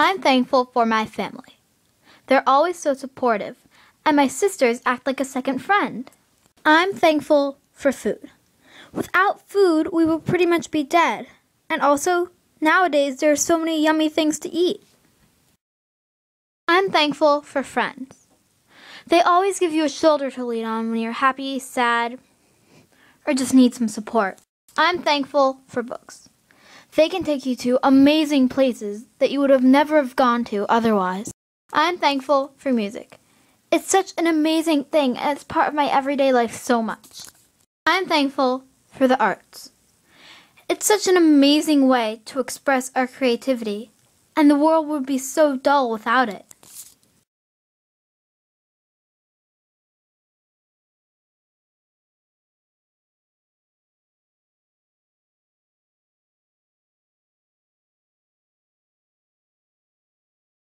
I'm thankful for my family. They're always so supportive, and my sisters act like a second friend. I'm thankful for food. Without food, we would pretty much be dead. And also, nowadays, there are so many yummy things to eat. I'm thankful for friends. They always give you a shoulder to lean on when you're happy, sad, or just need some support. I'm thankful for books. They can take you to amazing places that you would have never have gone to otherwise. I'm thankful for music. It's such an amazing thing and it's part of my everyday life so much. I'm thankful for the arts. It's such an amazing way to express our creativity, and the world would be so dull without it.